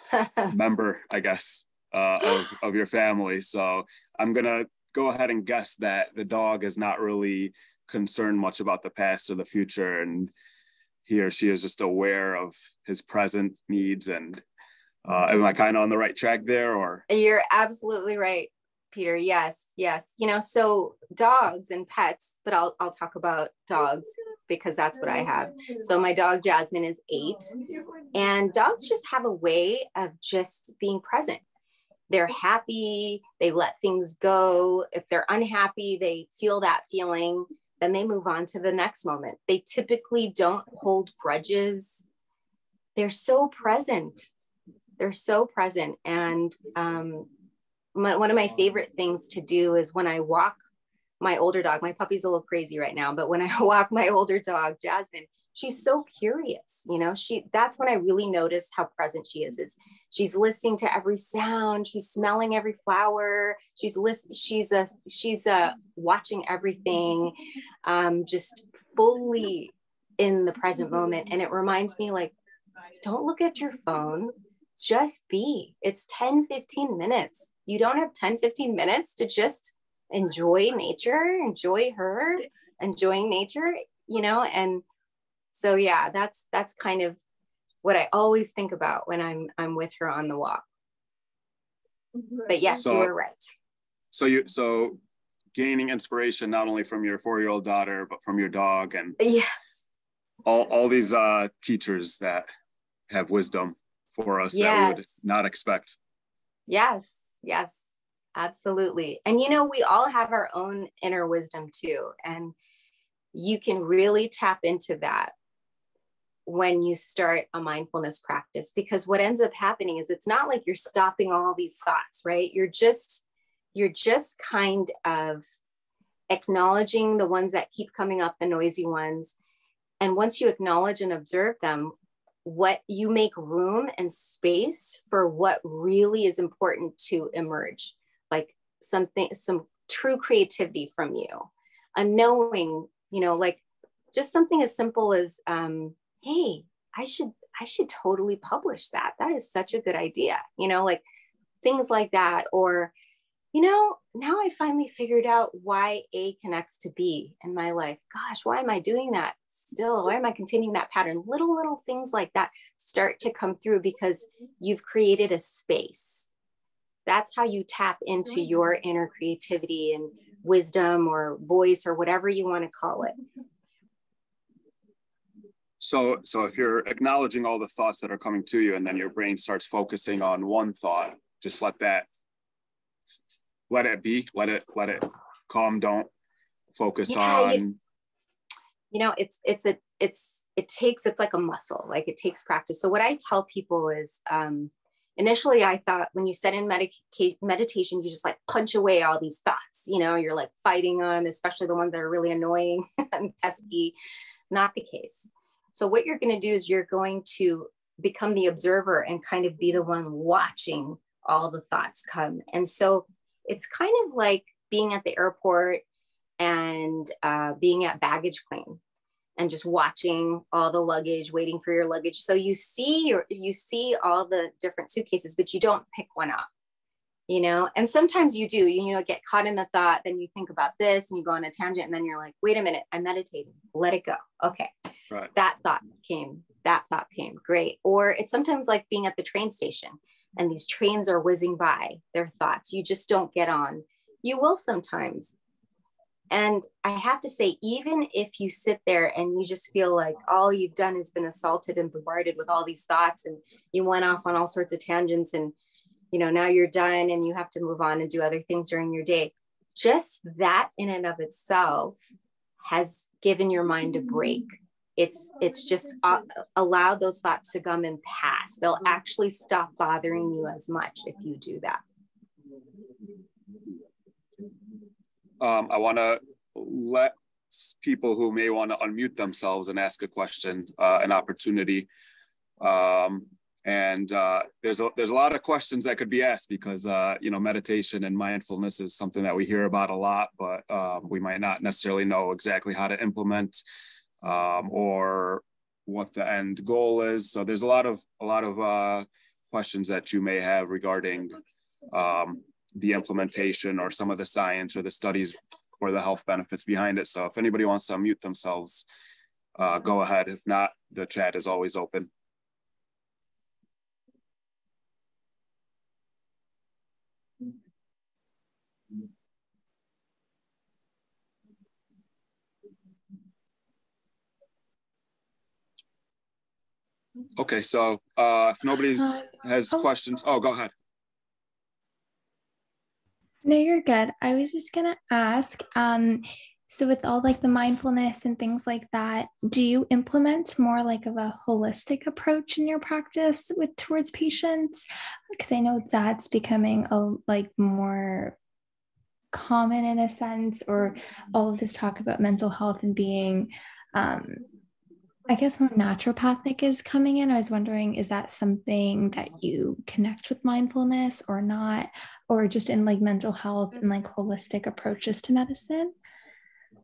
member, I guess, uh, of, of your family. So I'm going to go ahead and guess that the dog is not really concerned much about the past or the future. And he or she is just aware of his present needs. And uh, am I kind of on the right track there or? You're absolutely right. Peter. Yes, yes. You know, so dogs and pets, but I'll I'll talk about dogs because that's what I have. So my dog Jasmine is 8 and dogs just have a way of just being present. They're happy, they let things go. If they're unhappy, they feel that feeling, then they move on to the next moment. They typically don't hold grudges. They're so present. They're so present and um my, one of my favorite things to do is when I walk my older dog, my puppy's a little crazy right now, but when I walk my older dog, Jasmine, she's so curious, you know, she, that's when I really noticed how present she is, is she's listening to every sound. She's smelling every flower. She's list, she's a, she's a watching everything, um, just fully in the present moment. And it reminds me like, don't look at your phone, just be, it's 10, 15 minutes you don't have 10, 15 minutes to just enjoy nature, enjoy her, enjoying nature, you know? And so yeah, that's that's kind of what I always think about when I'm I'm with her on the walk. But yes, so, you were right. So you so gaining inspiration not only from your four-year-old daughter, but from your dog and yes, all all these uh teachers that have wisdom for us yes. that we would not expect. Yes, Yes, absolutely. And you know, we all have our own inner wisdom too. And you can really tap into that when you start a mindfulness practice because what ends up happening is it's not like you're stopping all these thoughts right you're just you're just kind of acknowledging the ones that keep coming up the noisy ones and once you acknowledge and observe them what you make room and space for what really is important to emerge like something some true creativity from you. A knowing you know like just something as simple as um hey i should i should totally publish that. That is such a good idea you know like things like that or you know, now I finally figured out why A connects to B in my life. Gosh, why am I doing that still? Why am I continuing that pattern? Little, little things like that start to come through because you've created a space. That's how you tap into your inner creativity and wisdom or voice or whatever you want to call it. So, so if you're acknowledging all the thoughts that are coming to you and then your brain starts focusing on one thought, just let that let it be, let it, let it calm. Don't focus yeah, on. You, you know, it's, it's a, it's, it takes, it's like a muscle, like it takes practice. So what I tell people is, um, initially I thought when you set in medica- meditation, you just like punch away all these thoughts, you know, you're like fighting them, especially the ones that are really annoying and pesky. Not the case. So what you're going to do is you're going to become the observer and kind of be the one watching all the thoughts come. And so it's kind of like being at the airport and uh, being at baggage claim and just watching all the luggage waiting for your luggage. So you see your you see all the different suitcases but you don't pick one up you know? And sometimes you do you, you know get caught in the thought then you think about this and you go on a tangent and then you're like wait a minute i'm meditating let it go. Okay. Right. that thought came that thought came great. Or it's sometimes like being at the train station and these trains are whizzing by their thoughts. You just don't get on. You will sometimes. And i have to say even if you sit there and you just feel like all you've done has been assaulted and bombarded with all these thoughts and you went off on all sorts of tangents and you know now you're done and you have to move on and do other things during your day just that in and of itself has given your mind a break it's it's just uh, allow those thoughts to come and pass. They'll actually stop bothering you as much if you do that. Um, i want to let people who may want to unmute themselves and ask a question uh, an opportunity. Um, and uh, there's a there's a lot of questions that could be asked because uh, you know meditation and mindfulness is something that we hear about a lot, but um, we might not necessarily know exactly how to implement um, or what the end goal is. So there's a lot of a lot of uh, questions that you may have regarding um, the implementation or some of the science or the studies or the health benefits behind it. So if anybody wants to unmute themselves, uh, go ahead. If not, the chat is always open. Okay, so uh, if nobody uh, has oh, questions, oh, go ahead. No, you're good. I was just gonna ask. Um, so with all like the mindfulness and things like that, do you implement more like of a holistic approach in your practice with towards patients? Because I know that's becoming a like more common in a sense, or all of this talk about mental health and being um, I guess more naturopathic is coming in. I was wondering, is that something that you connect with mindfulness or not, or just in like mental health and like holistic approaches to medicine?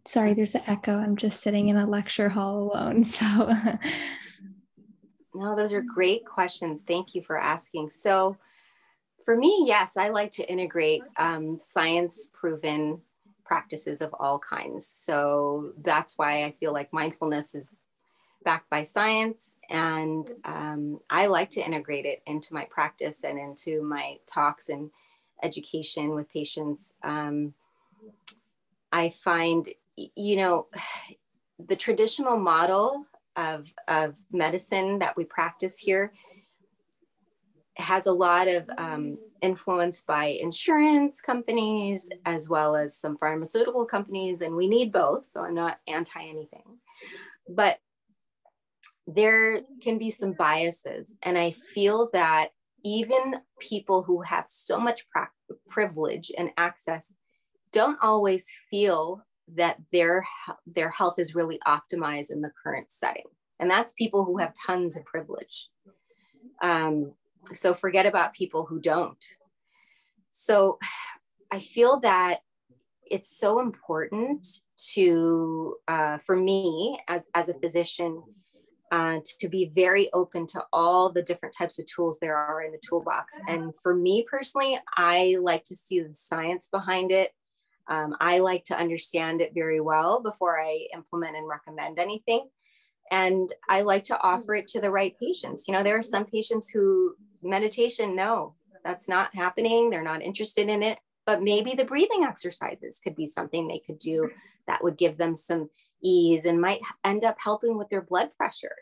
Sorry, there's an echo. I'm just sitting in a lecture hall alone. So, no, those are great questions. Thank you for asking. So, for me, yes, I like to integrate um, science proven practices of all kinds. So, that's why I feel like mindfulness is backed by science. And um, I like to integrate it into my practice and into my talks and education with patients. Um, I find, you know, the traditional model of, of medicine that we practice here has a lot of um, influence by insurance companies as well as some pharmaceutical companies, and we need both. So I'm not anti anything. But there can be some biases. And I feel that even people who have so much privilege and access don't always feel that their their health is really optimized in the current setting and that's people who have tons of privilege um, so forget about people who don't so i feel that it's so important to uh, for me as as a physician uh, to be very open to all the different types of tools there are in the toolbox. And for me personally, I like to see the science behind it. Um, I like to understand it very well before I implement and recommend anything. And I like to offer it to the right patients. You know, there are some patients who meditation, no, that's not happening. They're not interested in it. But maybe the breathing exercises could be something they could do that would give them some ease and might end up helping with their blood pressure,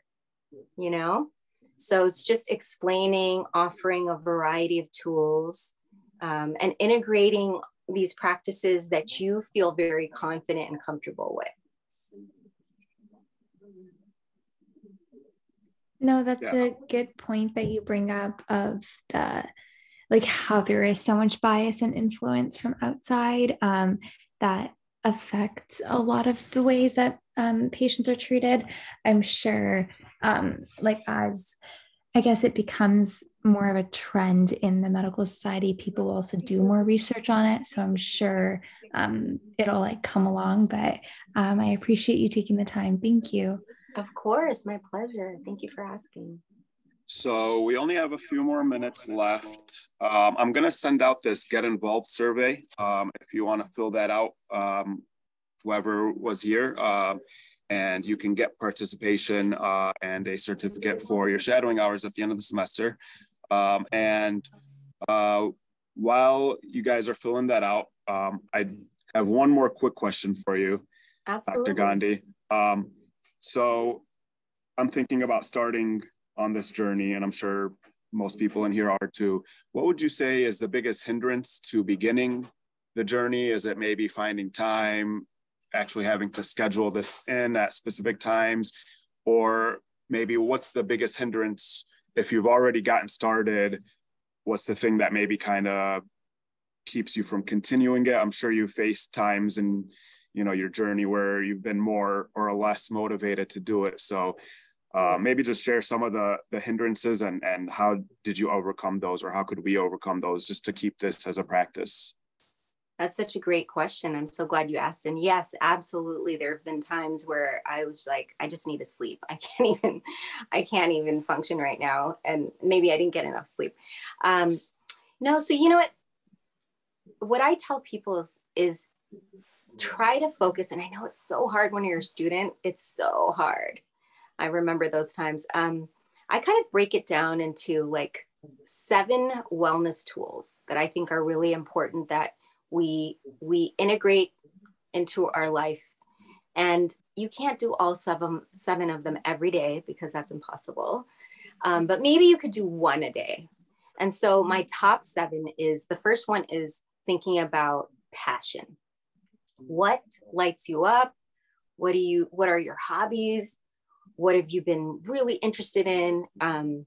you know? So it's just explaining, offering a variety of tools um, and integrating these practices that you feel very confident and comfortable with. No, that's yeah. a good point that you bring up of the like how there is so much bias and influence from outside um, that affects a lot of the ways that um, patients are treated. I'm sure, um, like, as I guess it becomes more of a trend in the medical society, people will also do more research on it. So I'm sure um, it'll like come along. But um, I appreciate you taking the time. Thank you. Of course, my pleasure. Thank you for asking. So we only have a few more minutes left. Um, I'm going to send out this get involved survey. Um, if you want to fill that out, um, whoever was here, uh, and you can get participation uh, and a certificate for your shadowing hours at the end of the semester. Um, and uh, while you guys are filling that out, um, I have one more quick question for you, Absolutely. Dr. Gandhi. Um, so I'm thinking about starting on this journey, and I'm sure most people in here are too. What would you say is the biggest hindrance to beginning the journey? Is it maybe finding time, actually having to schedule this in at specific times? Or maybe what's the biggest hindrance if you've already gotten started? What's the thing that maybe kind of keeps you from continuing it? I'm sure you face times in you know your journey where you've been more or less motivated to do it. So uh, maybe just share some of the the hindrances and and how did you overcome those or how could we overcome those just to keep this as a practice that's such a great question i'm so glad you asked and yes absolutely there have been times where i was like i just need to sleep i can't even i can't even function right now and maybe i didn't get enough sleep. Um no so you know what? What i tell people is is try to focus and i know it's so hard when you're a student it's so hard. I remember those times. Um, I kind of break it down into like seven wellness tools that I think are really important that we we integrate into our life. And you can't do all seven seven of them every day because that's impossible. Um, but maybe you could do one a day. And so my top seven is the first one is thinking about passion. What lights you up? What do you, what are your hobbies? What have you been really interested in? Um,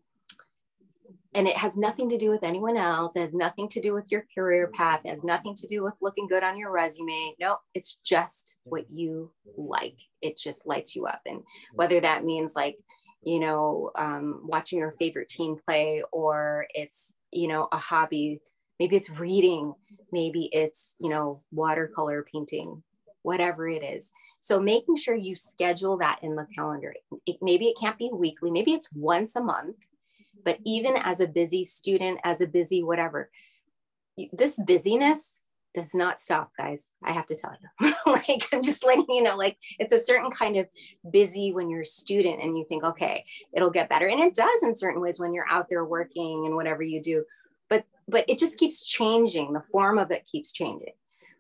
and it has nothing to do with anyone else. It has nothing to do with your career path. It has nothing to do with looking good on your resume. No, it's just what you like. It just lights you up. And whether that means like, you know, um, watching your favorite team play, or it's, you know, a hobby, maybe it's reading, maybe it's, you know, watercolor painting, whatever it is. So making sure you schedule that in the calendar. It, maybe it can't be weekly, maybe it's once a month but even as a busy student, as a busy whatever, this busyness does not stop, guys. I have to tell you. like, I'm just letting you know, like, it's a certain kind of busy when you're a student and you think, okay, it'll get better. And it does in certain ways when you're out there working and whatever you do. But but it just keeps changing. The form of it keeps changing.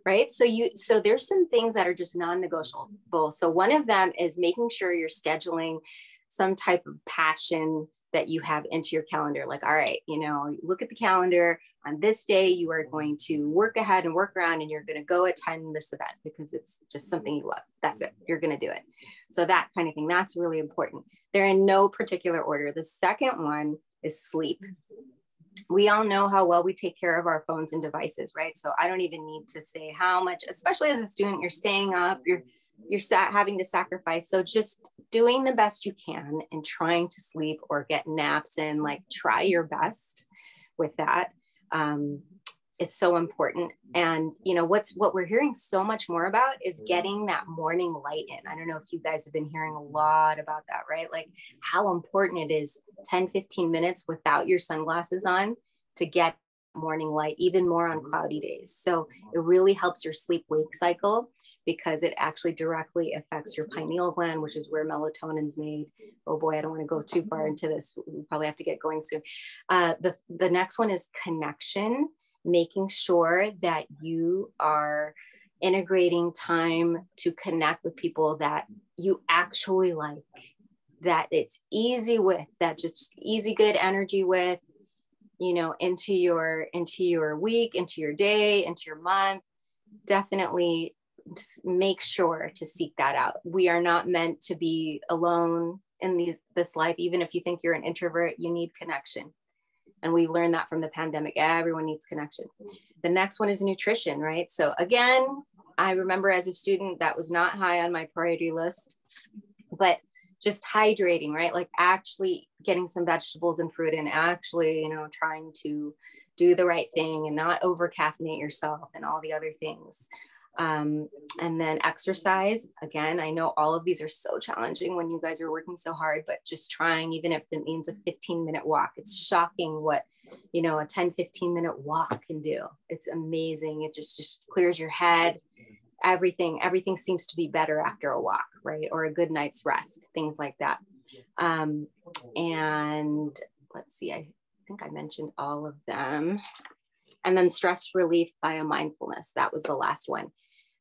Right. So you so there's some things that are just non-negotiable. So one of them is making sure you're scheduling some type of passion that you have into your calendar. Like, all right, you know, look at the calendar. On this day, you are mm-hmm. going to work ahead and work around, and you're going to go attend this event because it's just something you love. That's it. Mm-hmm. You're going to do it. So, that kind of thing, that's really important. They're in no particular order. The second one is sleep. We all know how well we take care of our phones and devices, right? So, I don't even need to say how much, especially as a student, you're staying up, you're you're sat having to sacrifice. So just doing the best you can and trying to sleep or get naps in, like try your best with that. Um, it's so important. And you know what's what we're hearing so much more about is mm-hmm. getting that morning light in. I don't know if you guys have been hearing a lot about that, right? Like how important it is 10, 15 minutes without your sunglasses on to get morning light, even more on mm-hmm. cloudy days. So mm-hmm. it really helps your sleep wake cycle because it actually directly affects your pineal gland, which is where melatonin is made. Oh boy, I don't want to go too far into this. We probably have to get going soon. Uh, the, the next one is connection, making sure that you are integrating time to connect with people that you actually like, that it's easy with, that just easy, good energy with, you know, into your into your week, into your day, into your month definitely make sure to seek that out. We are not meant to be alone in these, this life. Even if you think you're an introvert, you need connection. And we learned that from the pandemic. Everyone needs connection. The next one is nutrition, right? So, again, I remember as a student that was not high on my priority list, but just hydrating, right? Like actually getting some vegetables and fruit and actually, you know, trying to do the right thing and not over caffeinate yourself and all the other things. Um, and then exercise. Again, I know all of these are so challenging when you guys are working so hard, but just trying, even if it means a 15 minute walk, it's shocking what, you know, a 10, 15 minute walk can do. It's amazing. It just, just clears your head. Everything, everything seems to be better after a walk, right? Or a good night's rest, things like that. Um, and let's see, I think I mentioned all of them. And then stress relief via mindfulness. That was the last one.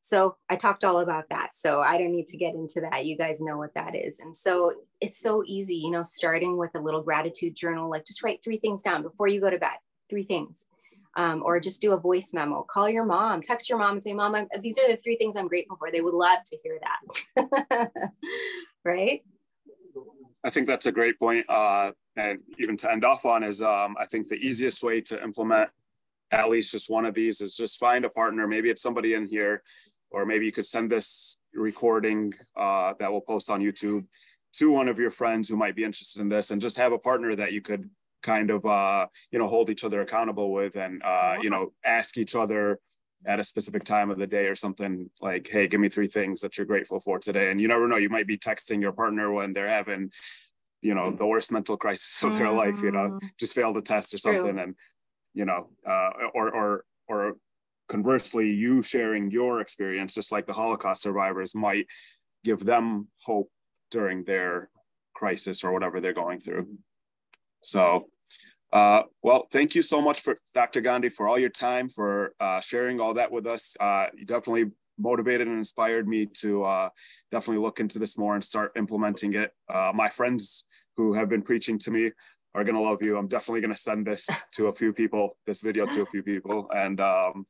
So I talked all about that. So I don't need to get into that. You guys know what that is. And so it's so easy, you know, starting with a little gratitude journal, like just write three things down before you go to bed, three things. Um, or just do a voice memo, call your mom, text your mom and say, Mom, I'm, these are the three things I'm grateful for. They would love to hear that. right? I think that's a great point. Uh, and even to end off on is um, I think the easiest way to implement at least just one of these is just find a partner. Maybe it's somebody in here or maybe you could send this recording uh, that we'll post on YouTube to one of your friends who might be interested in this and just have a partner that you could kind of, uh, you know, hold each other accountable with and, uh, you know, ask each other at a specific time of the day or something like, hey, give me three things that you're grateful for today. And you never know, you might be texting your partner when they're having, you know, the worst mental crisis of their life, you know, mm. just failed a test or something. True. And, you know, uh, or, or, or conversely, you sharing your experience, just like the Holocaust survivors, might give them hope during their crisis or whatever they're going through. So, uh, well, thank you so much for Dr. Gandhi for all your time, for uh, sharing all that with us. Uh, you definitely motivated and inspired me to uh, definitely look into this more and start implementing it. Uh, my friends who have been preaching to me are going to love you. I'm definitely going to send this to a few people, this video to a few people. And um,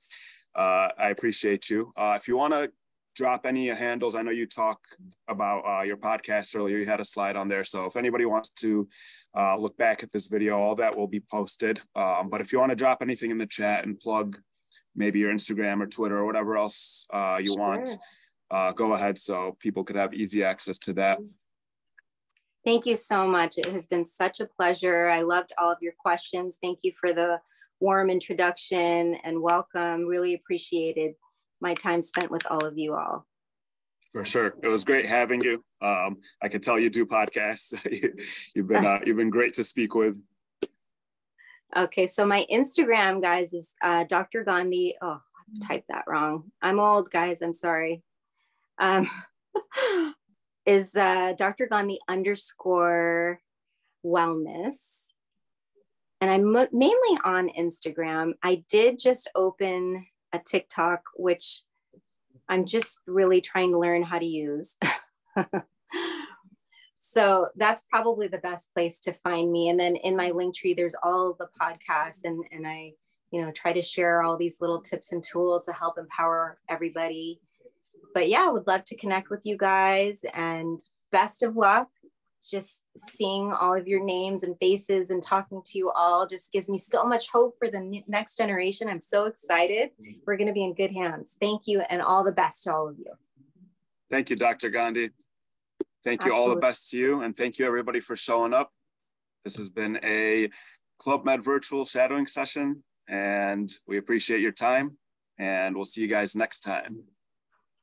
uh, I appreciate you. Uh, if you want to drop any handles, I know you talk about uh, your podcast earlier. You had a slide on there. So if anybody wants to uh, look back at this video, all that will be posted. Um, but if you want to drop anything in the chat and plug maybe your Instagram or Twitter or whatever else uh, you sure. want, uh, go ahead so people could have easy access to that. Thank you so much. It has been such a pleasure. I loved all of your questions. Thank you for the warm introduction and welcome. Really appreciated my time spent with all of you all. For sure, it was great having you. Um, I can tell you do podcasts. you've been uh, you've been great to speak with. Okay, so my Instagram, guys, is uh, Dr. Gandhi. Oh, I typed that wrong. I'm old, guys. I'm sorry. Um, is uh, Dr. Gandhi underscore wellness. And I'm mainly on Instagram. I did just open a TikTok, which I'm just really trying to learn how to use. so that's probably the best place to find me. And then in my Linktree, there's all the podcasts and, and I, you know, try to share all these little tips and tools to help empower everybody but yeah, would love to connect with you guys and best of luck. Just seeing all of your names and faces and talking to you all just gives me so much hope for the next generation. I'm so excited. We're going to be in good hands. Thank you and all the best to all of you. Thank you, Dr. Gandhi. Thank you. All the best to you. And thank you, everybody, for showing up. This has been a Club Med virtual shadowing session, and we appreciate your time. And we'll see you guys next time.